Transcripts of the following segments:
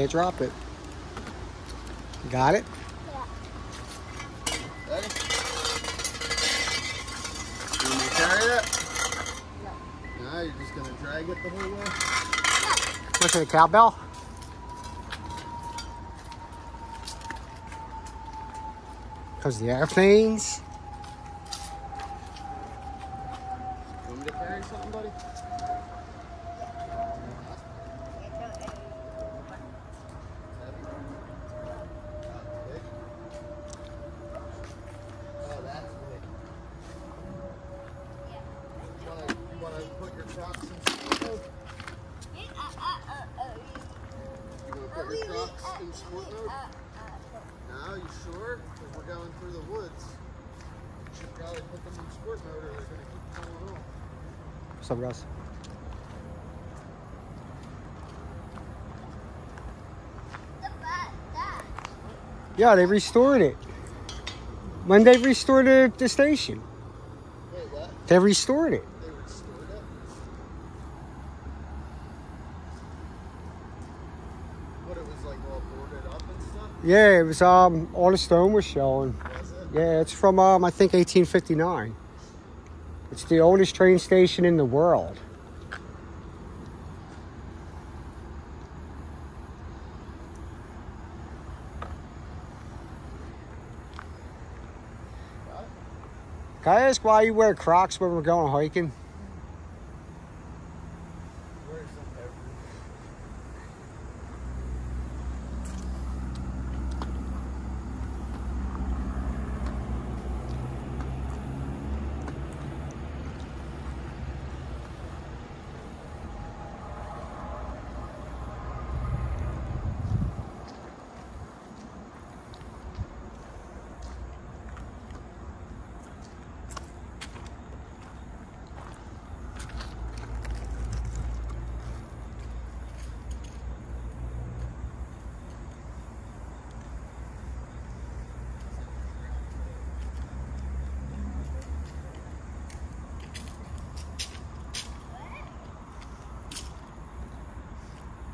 Can't drop it. Got it? Ready? You want to carry it? No. No, you're just gonna drag it the whole way? What's it, a cowbell? Because the airplanes. You want me to carry something, buddy? No, you sure? Because we're going through the woods. You should probably put them in sport mode or they're gonna keep falling off. What's up, Russ? Yeah, they restored it. When they restored the, the station, Wait, what? they restored it. They restored it? What, it was like all boarded up and stuff? Yeah, it was um all the stone was showing. Yeah, it's from um I think 1859. It's the oldest train station in the world. Can I ask why you wear Crocs when we're going hiking? Where's some every-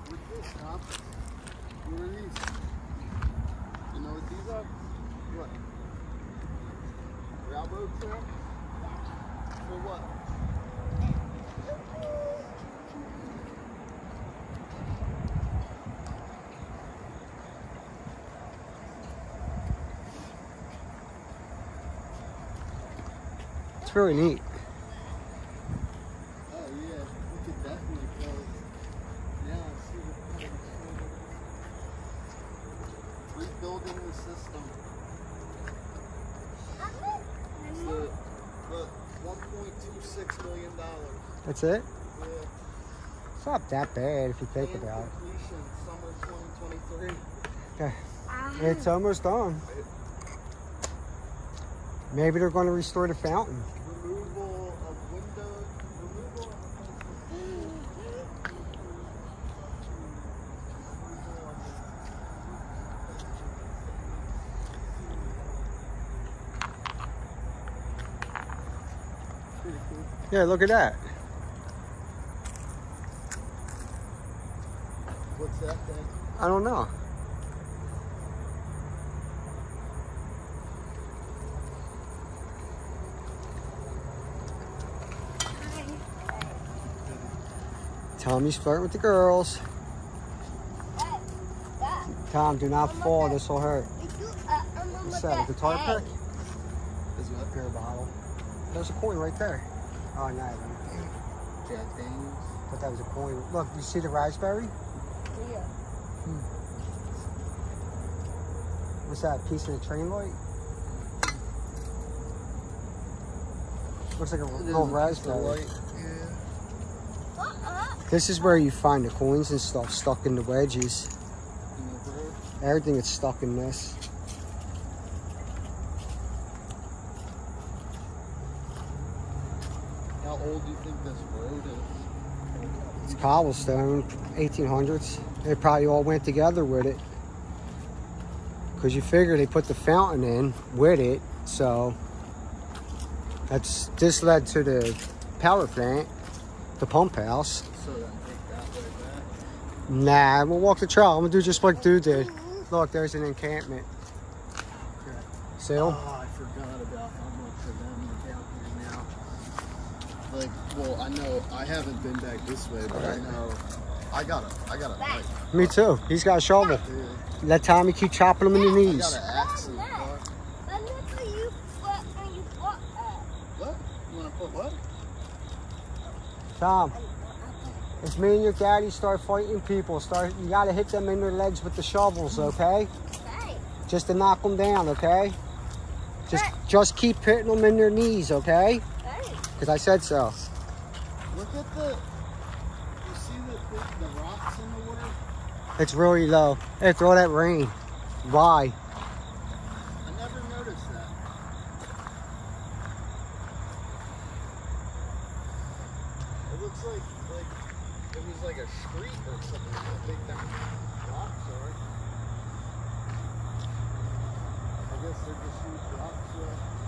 What's this, Tom? What are these? You know what these are? What? Railroad trail? For what? It's really neat. Oh yeah, we could definitely go. Yeah, I see the Rebuilding the the, $1.26 million. That's it? Yeah. It's not that bad if you think Planned about completion, summer 2023. it. Ah. It's almost done. Maybe they're going to restore the fountain. Yeah, look at that. What's that thing? I don't know. Tommy's flirting with the girls. Tom, do not fall. This will hurt. What's that? A guitar pick? Is what? Beer bottle. There's a coin right there. Oh, no. Jack Daniels. Thought that was a coin. Look, you see the raspberry? Yeah. Hmm. What's that? Piece of the train light? Looks like a little raspberry. Yeah. This is where you find the coins and stuff stuck in the wedges. In the. Everything is stuck in this. Old do you think this road is? It's cobblestone, 1800s. They probably all went together with it. Because you figure they put the fountain in with it, so that's this led to the power plant, the pump house. So that way back. Nah, we'll walk the trail. I'm gonna do just like dude did. Look, there's an encampment. See 'em? Oh, I forgot about how much of them are down here now. Like, well, I know I haven't been back this way, but I know I got a, I got a knife. Me too. He's got a shovel. Dude, Let Tommy keep chopping him in the I knees. got an axe in the car. But look what you what when you bought uh, What? You want to put what? Tom, it's me and your daddy start fighting people. Start. You gotta hit them in their legs with the shovels, okay? Hey, Just to knock them down, okay? Just, just keep hitting them in their knees, okay? Because I said so. Look at the. You see the the rocks in the water? It's really low. Hey, throw that rain. Why? I never noticed that. It looks like like it was like a street or something. How big that rocks are. I guess they're just huge rocks. Uh,